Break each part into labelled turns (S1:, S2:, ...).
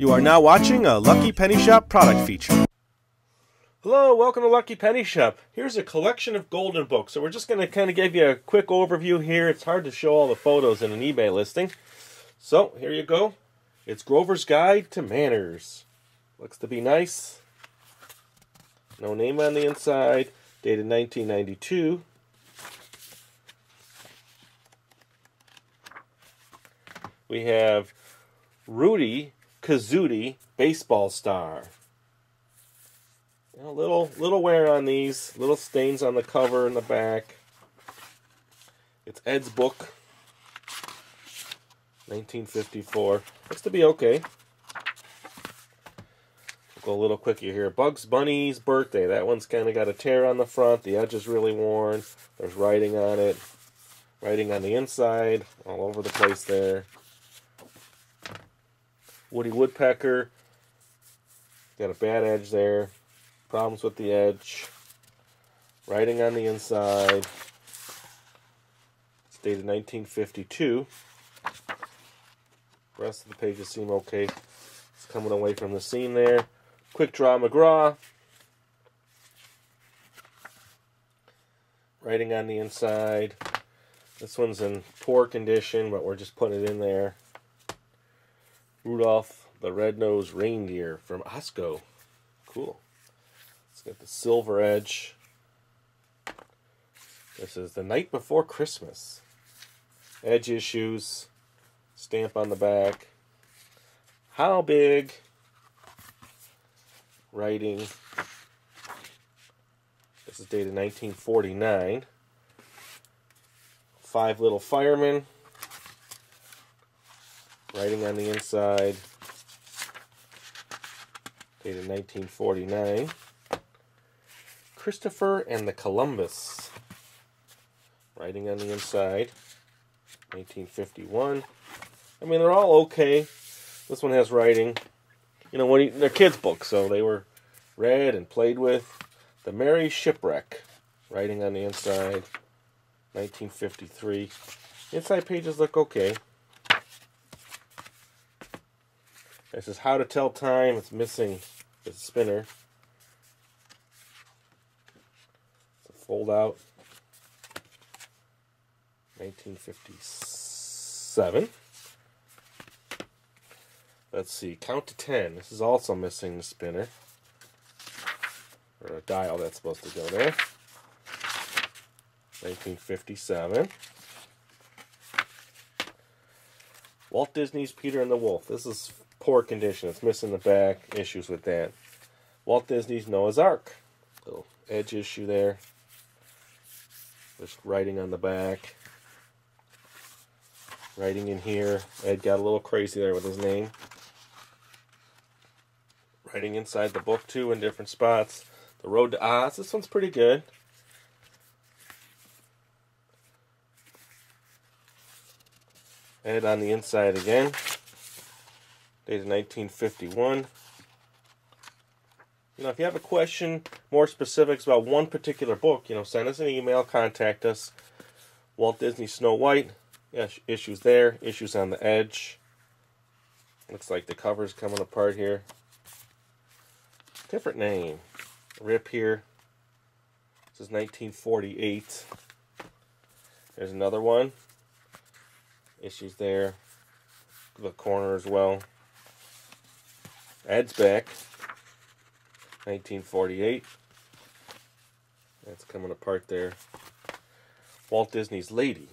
S1: You are now watching a Lucky Penny Shop product feature. Hello, welcome to Lucky Penny Shop. Here's a collection of golden books. So we're just going to kind of give you a quick overview here. It's hard to show all the photos in an eBay listing. So here you go. It's Grover's Guide to Manners. Looks to be nice. No name on the inside. Dated 1992. We have Rootie Kazootie, baseball star. A little little wear on these, little stains on the cover and the back. It's Ed's book, 1954. Looks to be okay. We'll go a little quicker here. Bugs Bunny's birthday. That one's kind of got a tear on the front. The edge is really worn. There's writing on it. Writing on the inside, all over the place there. Woody Woodpecker. Got a bad edge there. Problems with the edge. Writing on the inside. It's dated 1952. The rest of the pages seem okay. It's coming away from the seam there. Quick Draw McGraw. Writing on the inside. This one's in poor condition, but we're just putting it in there. Rudolph the Red-Nosed Reindeer from Osco. Cool. It's got the silver edge. This is the night before Christmas. Edge issues. Stamp on the back. How big? Writing. This is dated 1949. Five Little Firemen. Writing on the inside. Dated 1949. Christopher and the Columbus. Writing on the inside. 1951. I mean, they're all okay. This one has writing. You know, when they're kids' books, so they were read and played with. The Merry Shipwreck. Writing on the inside. 1953. Inside pages look okay. This is How to Tell Time. It's missing the spinner. It's a fold out. 1957. Let's see, count to 10. This is also missing the spinner. Or a dial that's supposed to go there. 1957. Walt Disney's Peter and the Wolf. This is poor condition. It's missing the back. Issues with that. Walt Disney's Noah's Ark. Little edge issue there. Just writing on the back. Writing in here. Ed got a little crazy there with his name. Writing inside the book too in different spots. The Road to Oz. This one's pretty good. Ed on the inside again dated 1951. You know, if you have a question, more specifics about one particular book, you know, send us an email, contact us. Walt Disney Snow White, yes, issues there, issues on the edge. Looks like the cover's coming apart here. Different name. Rip here. This is 1948. There's another one. Issues there. The corner as well. Ed's back. 1948. That's coming apart there. Walt Disney's Lady.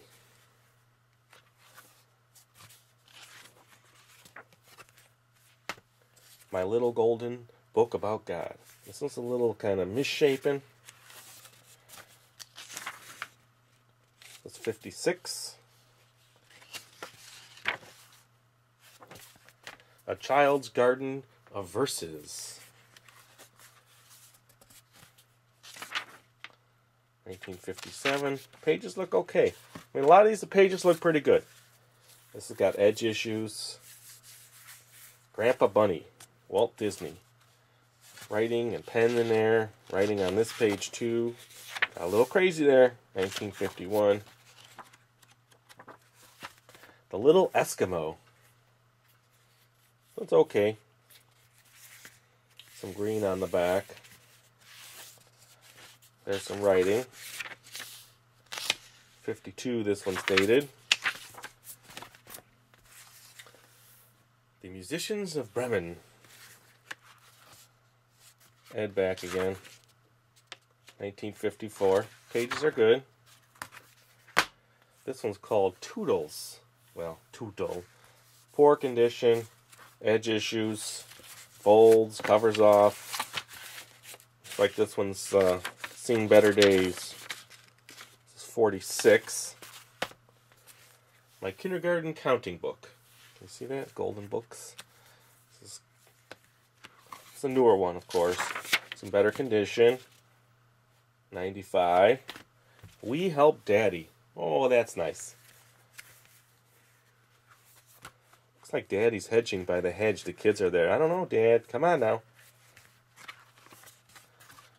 S1: My Little Golden Book About God. This one's a little kind of misshapen. That's 56. A Child's Garden of verses. 1957. Pages look okay. I mean, a lot of these the pages look pretty good. This has got edge issues. Grandpa Bunny, Walt Disney. Writing and pen in there. Writing on this page too. Got a little crazy there. 1951. The Little Eskimo. That's okay. Some green on the back. There's some writing. 52, this one's dated. The Musicians of Bremen. Ed back again. 1954. Pages are good. This one's called Toodles. Well, Tootle. Poor condition, edge issues, folds, covers off. Looks like this one's uh, seen better days. This is 46. My kindergarten counting book. Can you see that? Golden books. This is it's a newer one, of course. It's in better condition. 95. We help daddy. Oh, that's nice. Looks like daddy's hedging by the hedge. The kids are there. I don't know, dad. Come on now.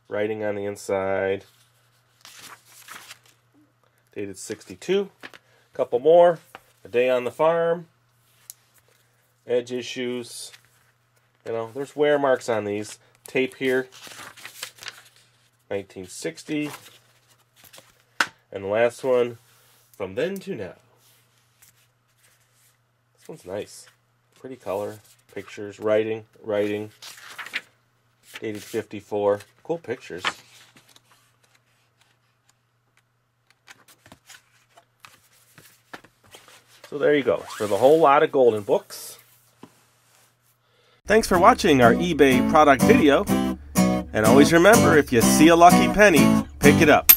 S1: Writing on the inside. Dated 62. Couple more. A day on the farm. Edge issues. You know, there's wear marks on these. Tape here. 1960. And the last one, From Then to Now. This one's nice. Pretty color, pictures, writing, writing. Dated 54. Cool pictures. So there you go. For the whole lot of golden books. Thanks for watching our eBay product video. And always remember, if you see a lucky penny, pick it up.